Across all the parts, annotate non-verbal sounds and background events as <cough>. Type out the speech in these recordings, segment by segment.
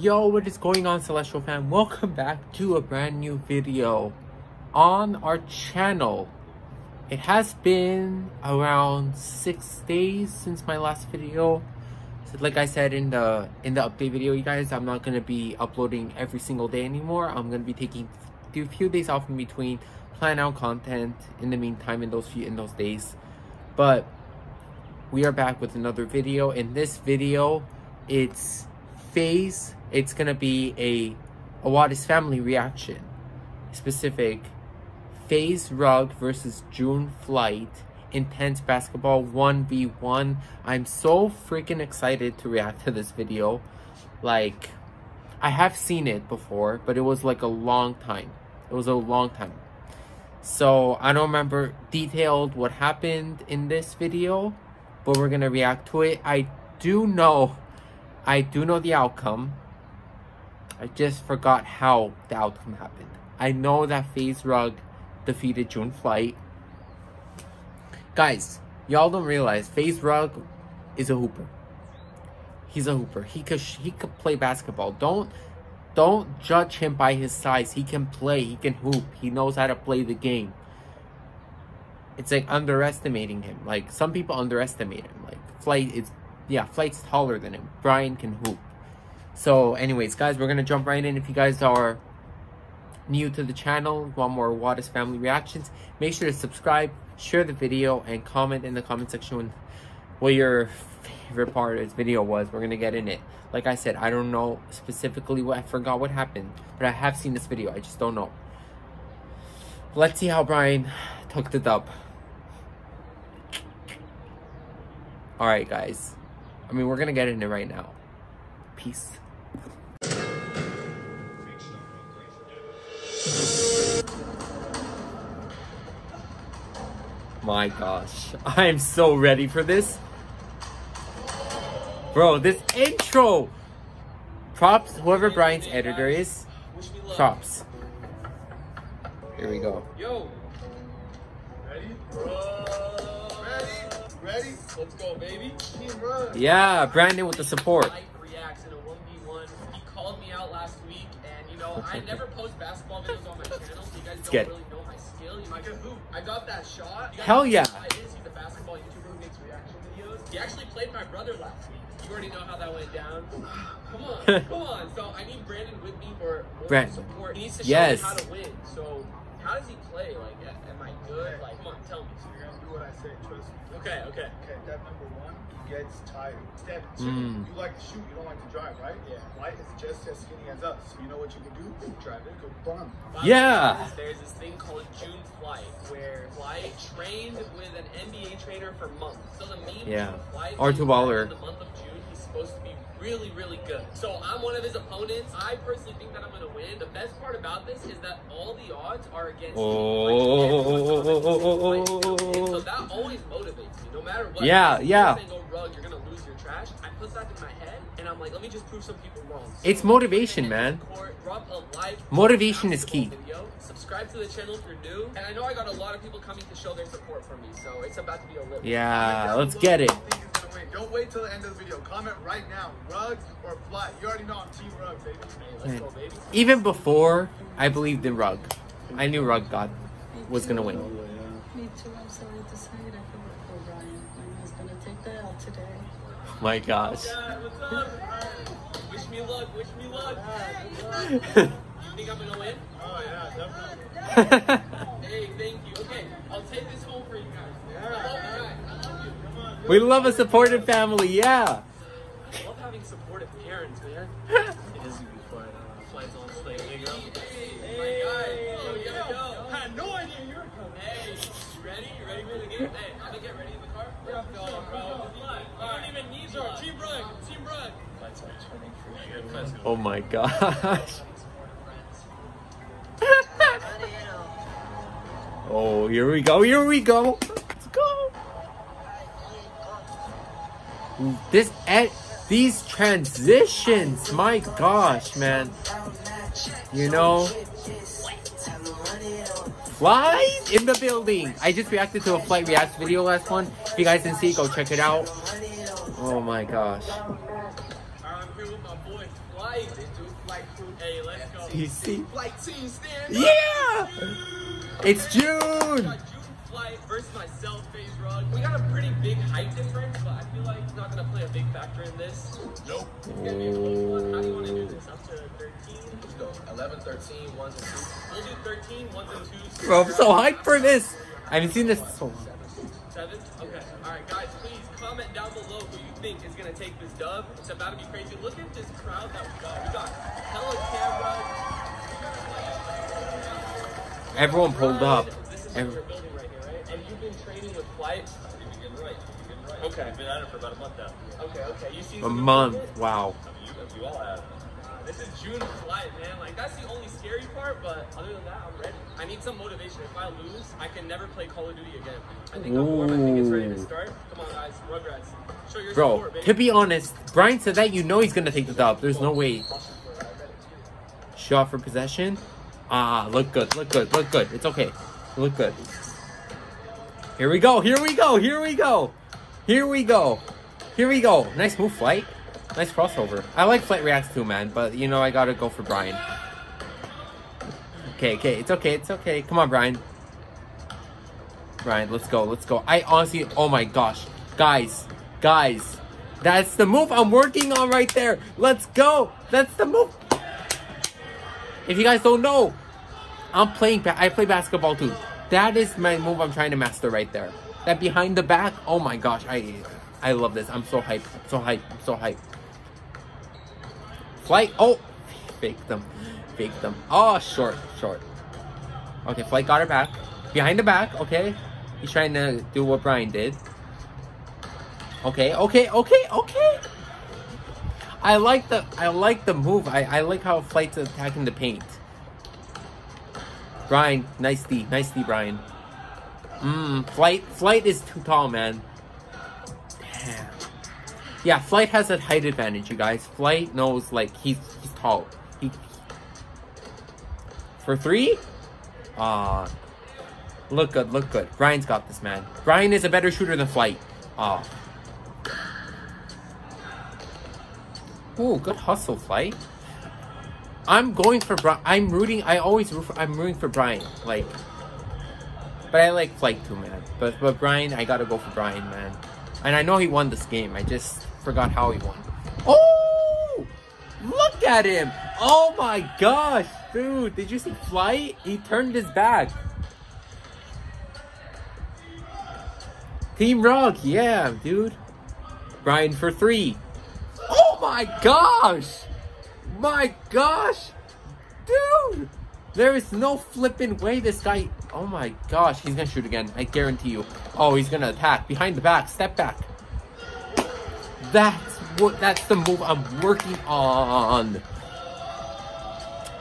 Yo, what is going on, Celestial fam? Welcome back to a brand new video on our channel. It has been around six days since my last video. So like I said in the in the update video, you guys, I'm not gonna be uploading every single day anymore. I'm gonna be taking a few days off in between, plan out content in the meantime in those few in those days. But we are back with another video. In this video, it's FaZe. It's gonna be a Awadis family reaction. Specific FaZe Rug versus June Flight Intense Basketball 1v1. I'm so freaking excited to react to this video. Like, I have seen it before, but it was like a long time. It was a long time. So, I don't remember detailed what happened in this video, but we're gonna react to it. I do know, I do know the outcome. I just forgot how the outcome happened. I know that FaZe Rug defeated June Flight. Guys, y'all don't realize FaZe Rug is a hooper. He's a hooper. He could he could play basketball. Don't don't judge him by his size. He can play. He can hoop. He knows how to play the game. It's like underestimating him. Like some people underestimate him. Like Flight is yeah, Flight's taller than him. Brian can hoop. So anyways, guys, we're gonna jump right in. If you guys are new to the channel, want more Awadis family reactions, make sure to subscribe, share the video, and comment in the comment section what your favorite part of this video was. We're gonna get in it. Like I said, I don't know specifically what I forgot what happened, but I have seen this video. I just don't know. Let's see how Brian took the dub. Alright guys. I mean we're gonna get in it right now. Peace. My gosh. <laughs> I'm so ready for this. Bro, this intro! Props, whoever Brian's editor is, props. Here we go. Yo. Ready? Ready? Ready? Let's go, baby. Team run. Yeah, Brandon with the support. Flight Reacts in a 1v1. He called me out last week, and you know, I <laughs> never post basketball videos on my channel, so you guys don't get really Hell yeah. who He is. He's a basketball YouTuber who makes reaction videos. He actually played my brother last week. You already know how that went down. <sighs> Come on, <laughs> come on. So I need Brandon with me for Brandon. support. He needs to show Yes. me how to win. So how does he play? Like, am I good? Like, come on, tell me. So I say, trust me. Okay, okay. Okay, step number one, he gets tired. Step two, Mm. you like to shoot, you don't like to drive, right? Yeah. Flight is just as skinny as us. So you know what you can do? Drive it, go bum. Yeah. There's this thing called June Flight, where Flight trained with an NBA trainer for months. So the meme Yeah. for Flight R2 baller. In the month of June, he's supposed to be really, really good. So I'm one of his opponents. I personally think that I'm gonna win. The best part about this is that all the odds are against me. So that always motivates me, no matter what. Yeah, yeah. Oh, rug, you're gonna lose your trash. I put that in my head, and I'm like, let me just prove some people wrong. So It's motivation, man. Court. Motivation is key. Video. Subscribe to the channel if you're new. And I know I got a lot of people coming to show their support for me, so it's about to be a. Yeah, let's get it. I think he's gonna win. Don't wait till the end of the video. Comment right now, rug or fly. You already know I'm team rug, baby. Hey, let's go, baby. Even before I believed in Rug, I knew Rug God was gonna win. Me too. I'm sorry to say it. I feel like for Brian. Brian is gonna take the L today. My gosh. Yeah, what's up? Wish me luck. Wish me luck. <laughs> You think I'm gonna win? Oh yeah, definitely. <laughs> Hey, thank you. Okay, I'll take this home for you guys. I love you guys. I love you. Come on. We love a supportive family, yeah. I love having supportive parents, man. <laughs> it is gonna be. Uh, flights on slate, nigga. Hey, my. Yo, yo, yo. I had no idea you were coming. Hey, you ready? You ready for the game? Hey, I'm get ready in the car. Let's go, bro. Good don't even need your team run. Team run. Flights on turning for sure. Oh my gosh. <laughs> <laughs> Oh, here we go, here we go. This, ed- these transitions, my gosh, man. You know, flight in the building. I just reacted to a flight react video last one. If you guys didn't see, go check it out. Oh my gosh. I'm here with my boy Fly. flight. Into flight crew. Hey, let's go. TC. Flight team stand. Yeah! It's June! got June Flight versus myself, FaZe Rug. We got a pretty big factor in this. Nope. It's gonna be a close one. How do you want to do this? Up to 13? Let's go. 11, 13, ones and twos. We'll do 13, ones and twos. Bro, I'm so hyped for this! I haven't seen this so long. Seven? Okay. Alright, guys, please comment down below who you think is gonna take this dub. It's about to be crazy. Look at this crowd that we got. We got hella cameras. Everyone pulled up. This is Every- we're building right here, right? And you've been training with flight. You've been getting right. You've been getting right. Okay. You've been at it for about a month now. Okay, okay. You see A month. improvement? Wow. I mean, you, you all have. This is June flight, man. Like that's the only scary part, but other than that, I'm ready. I need some motivation. If I lose, I can never play Call of Duty again. I think I'm warm. I think it's ready to start. Come on, guys. Rugrats. Show your Bro, support, baby. to be honest, Brian said that you know he's gonna take the dub. There's no way. Shot for possession. Ah, look good, look good, look good. It's okay. Look good. Here we go, here we go, here we go. Here we go. Here we go. Nice move, Flight. Nice crossover. I like Flight reacts too, man, but you know I gotta go for Brian. Okay, okay, it's okay, it's okay. Come on, Brian. Brian, let's go, let's go. I honestly, oh my gosh. Guys, guys, that's the move I'm working on right there. Let's go. That's the move. If you guys don't know, I'm playing, I play basketball too. That is my move I'm trying to master right there. That behind the back, oh my gosh, I I love this. I'm so hyped, I'm so hyped, I'm so hyped. Flight, oh, fake them, fake them. Oh, short, short. Okay, Flight got her back. Behind the back, okay. He's trying to do what Brian did. Okay, okay, okay, okay. I like the I like the move. I, I like how Flight's attacking the paint. Brian, nice D, nice D, Brian. Mmm, Flight Flight is too tall, man. Yeah, Flight has that height advantage, you guys. Flight knows like he's he's tall. He for three? Ah. look good, look good. Brian's got this, man. Brian is a better shooter than Flight. Ah. Ooh, good hustle, Flight. I'm going for Brian. I'm rooting. I always root for. I'm rooting for Brian. Like, but I like Flight too, man. But but Brian, I gotta go for Brian, man. And I know he won this game. I just forgot how he won. Oh, look at him! Oh my gosh, dude! Did you see Flight? He turned his back. Team Rock, yeah, dude. Brian for three. Oh my gosh! My gosh! Dude! There is no flipping way this guy... Oh my gosh, he's gonna shoot again. I guarantee you. Oh, he's gonna attack. Behind the back. Step back. That's what... That's the move I'm working on.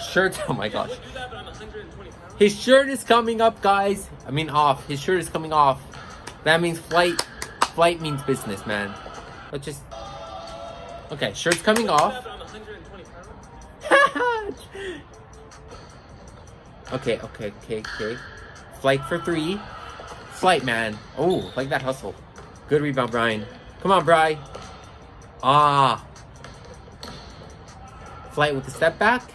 Shirt... <laughs> Oh my gosh. I would do that, but I'm 120 pounds. His shirt is coming up, guys. I mean, off. His shirt is coming off. That means flight. Flight means business, man. Let's just. Okay, shirt's coming off. would do that, but I'm 120 pounds. <laughs> okay, okay, okay, okay. Flight for three. Flight, man. Oh, like that hustle. Good rebound, Brian. Come on, Bri. Ah. Flight with the step back.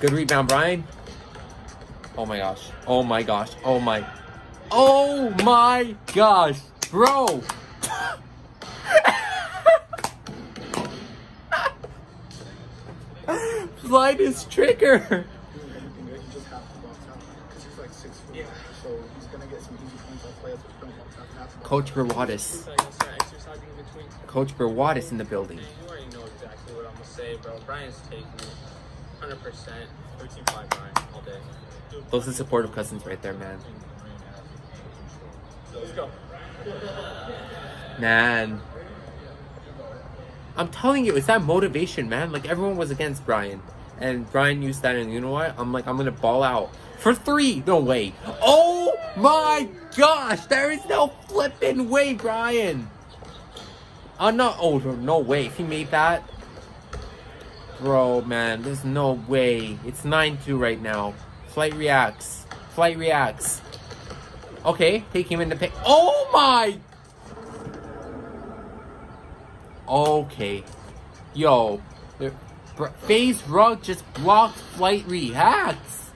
Good rebound, Brian. Oh my gosh. Oh my gosh. Oh my. Oh my gosh. Bro. Flight is trigger. Coach. Berwadis. Gonna start exercising in between. Coach Berwadis in the building. Man, you already know exactly what I'm gonna say, bro. Brian's taking it 100%. 13-5 Brian all day. Those are supportive cousins right there, man. Let's go. Man. I'm telling you, it's that motivation, man. Like everyone was against Brian. And Brian used that and you know what? I'm like, I'm gonna ball out. For three! No way. Oh my gosh! There is no flipping way, Brian! Oh no oh no, way. If he made that. Bro, man, there's no way. It's 9-2 right now. Flight reacts. Flight reacts. Okay, take him in the pick. Oh my Okay. Yo. FaZe Rug just blocked Flight Reacts.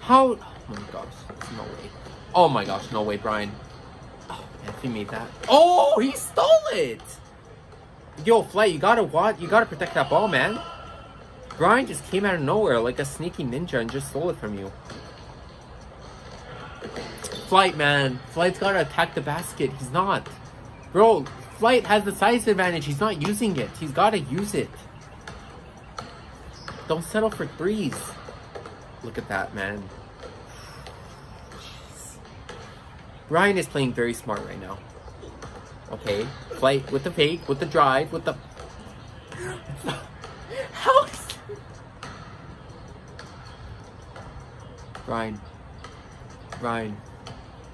How? Oh my gosh, no way. Oh my gosh, no way, Brian. He made that. Oh, he stole it! Yo, Flight, you gotta watch. You gotta protect that ball, man. Brian just came out of nowhere like a sneaky ninja and just stole it from you. Flight, man. Flight's gotta attack the basket. He's not. Bro, Flight has the size advantage. He's not using it. He's gotta use it. Don't settle for threes. Look at that, man. Brian is playing very smart right now. Okay, Flight with the fake, with the drive, with the... How is... Ryan. Ryan.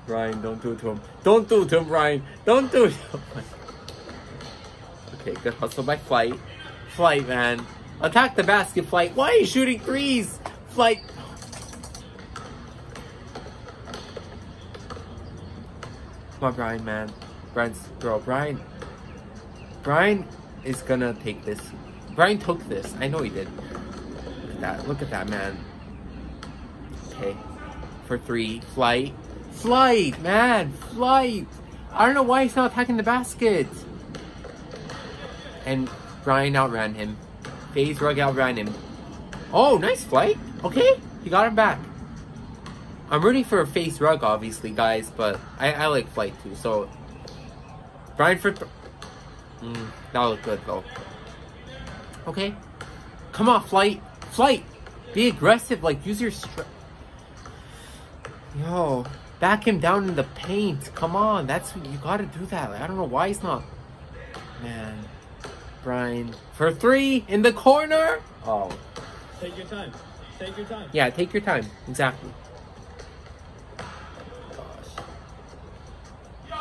Brian, don't do it to him. Don't do it to him, Brian. Don't do it to him. Okay, good hustle by Flight. Flight, man. Attack the basket, Flight. Why are you shooting threes? Flight. Come on, Brian, man. Brian's, bro, Brian. Brian is gonna take this. Brian took this. I know he did. Look at that. Look at that, man. Okay. For three. Flight. Flight, man. Flight. I don't know why he's not attacking the basket. And Brian outran him. FaZe Rug outran him. Oh, nice flight. Okay, he got him back. I'm rooting for a FaZe Rug, obviously, guys, but I, I like flight too. So, Brian for. Mm, that looked good though. Okay, come on, flight, flight. Be aggressive. Like use your strength. Yo, back him down in the paint. Come on, that's you got to do that. Like, I don't know why he's not. Man, Brian for three in the corner. Oh, Take your time. Take your time. yeah, take your time. Exactly.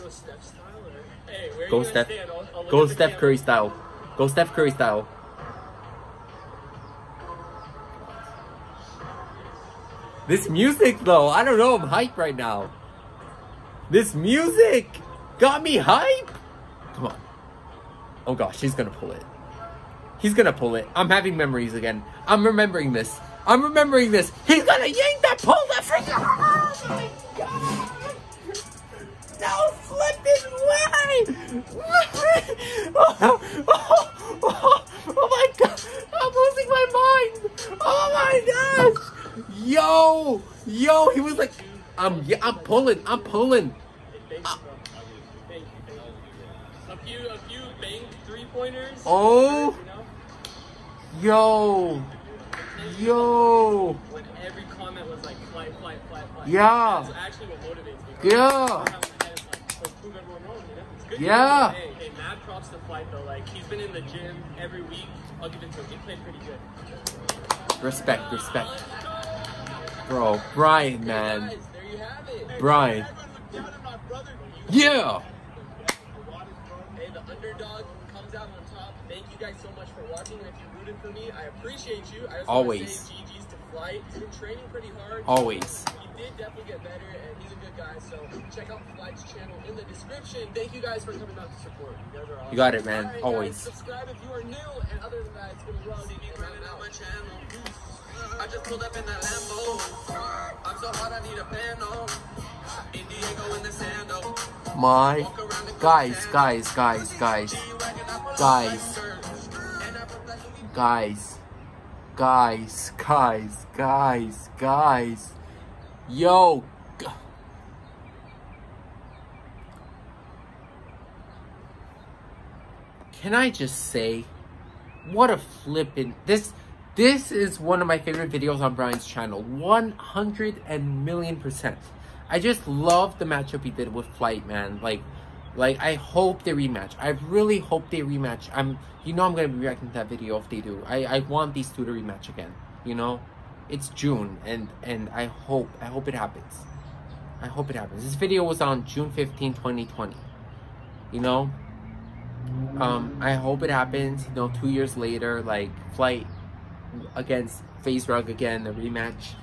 Should we go Steph style or? Hey, where Go Steph. I'll, I'll Go Steph. Curry style. Go Steph Curry style. This music though, I don't know, I'm hype right now. This music got me hype. Come on. Oh gosh, he's gonna pull it. He's gonna pull it. I'm having memories again. I'm remembering this. I'm remembering this. He's gonna yank that pull that freaking. <laughs> Oh my god! No flipping way! oh, oh, oh, oh my god! I'm losing my mind! Oh my gosh! Yo! Yo, he was like, I'm, yeah, I'm pulling, I'm pulling. Thank you, bro. Thank you, thank you. A few, a few bank three pointers. Oh. Yo! Yo! when every comment was like flight, flight, flight, flight. Yeah. That's actually what motivates me. Yeah. Sometimes my head is like, let's prove everyone wrong, you know? It's good. Yeah. Hey, hey, mad props to Flight though. Like he's been in the gym every week. I'll give it to him. He played pretty good. Respect, respect. Bro, Brian, man. Guys, there you have it. Brian. Everyone who doubted my brother. Yeah! Hey, the underdog comes out on top. Thank you guys so much for watching. And if you rooted for me, I appreciate you. I Always. Want to say GG's to Flight. He's been training pretty hard. Always. He did definitely get better, and he's a good guy. So check out Flight's channel in the description. Thank you guys for coming out to support. You guys are awesome. You got it, man. All right, Always. Guys, subscribe if you are new, and other than that, it's been Rug. See me running out my channel. I just pulled up in that Lambo. I'm so hot, I need a pano. In Diego in the sando. My Walk guys, guys, guys, guys, guys, guys, guys, guys, guys, guys. Yo. Can I just say, what a flippin' this. This is one of my favorite videos on Brian's channel. 100 and million percent. I just love the matchup he did with Flight, man. Like, like I hope they rematch. I really hope they rematch. I'm, you know, I'm gonna be reacting to that video if they do. I, I want these two to rematch again. You know, it's June, and and I hope I hope it happens. I hope it happens. This video was on June 15, 2020. You know, um, I hope it happens. You know, two years later, like flight against FaZe Rug again, the rematch.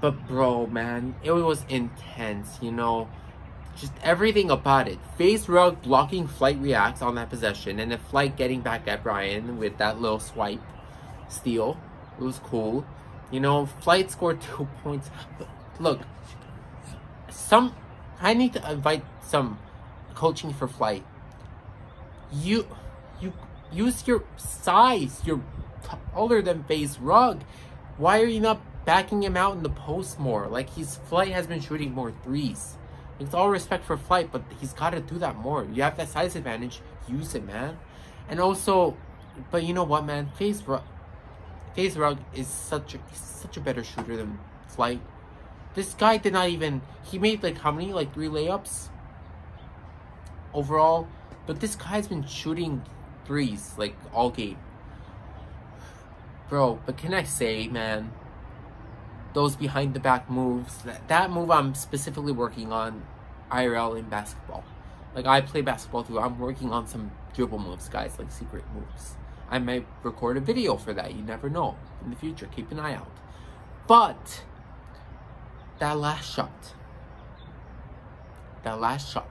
But bro, man, it was intense. You know, just everything about it. FaZe Rug blocking Flight reacts on that possession, and then Flight getting back at Brian with that little swipe steal. It was cool. You know, Flight scored two points. But look, some I need to invite some coaching for Flight. You, you use your size. You're taller than FaZe Rug. Why are you not backing him out in the post more? Like his Flight has been shooting more threes. It's all respect for Flight, but he's got to do that more. You have that size advantage. Use it, man. And also, but you know what, man? FaZe Rug, Rug is such a such a better shooter than Flight. This guy did not even. He made like how many? Like three layups overall. But this guy's been shooting threes like all game. Bro, but can I say, man, those behind the back moves, that, that move I'm specifically working on IRL in basketball. Like I play basketball too. I'm working on some dribble moves, guys, like secret moves. I might record a video for that. You never know in the future. Keep an eye out. But that last shot, that last shot,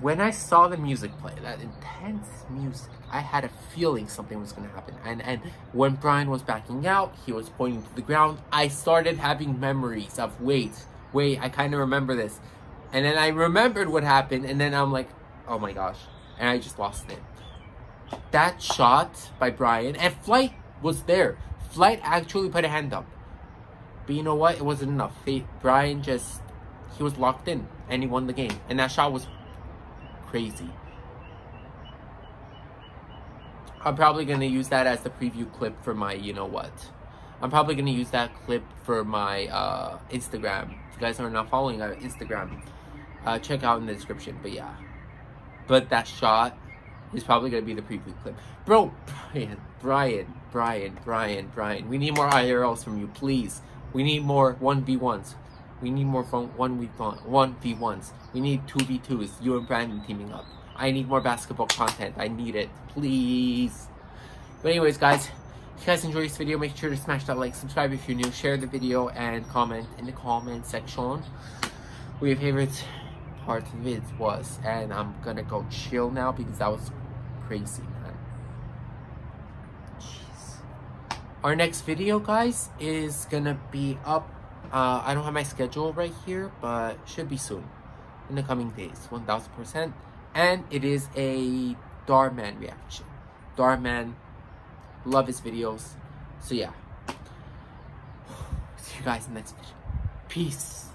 when I saw the music play, that intense music, I had a feeling something was going to happen. And and when Brian was backing out, he was pointing to the ground. I started having memories of wait, wait, I kind of remember this. And then I remembered what happened, and then I'm like, oh my gosh. And I just lost it. That shot by Brian, and Flight was there. Flight actually put a hand up. But you know what? It wasn't enough. Brian just, he was locked in, and he won the game. And that shot was crazy. I'm probably going to use that as the preview clip for my you know what. I'm probably going to use that clip for my uh, Instagram. If you guys are not following our Instagram, uh, check out in the description. But yeah. But that shot is probably going to be the preview clip. Bro, Brian, Brian, Brian, Brian, Brian. We need more IRLs from you, please. We need more 1v1s. We need more fun 1v1s. 1v1s. We need 2v2s. You and Brandon teaming up. I need more basketball content. I need it. Please. But anyways, guys, if you guys enjoyed this video, make sure to smash that like, subscribe if you're new, share the video, and comment in the comment section what your favorite part of it was. And I'm gonna go chill now because that was crazy, man. Jeez. Our next video, guys, is gonna be up. Uh, I don't have my schedule right here, but should be soon in the coming days, 1000%. And it is a Dhar Mann reaction. Dhar Mann, love his videos. So yeah. <sighs> See you guys in the next video. Peace.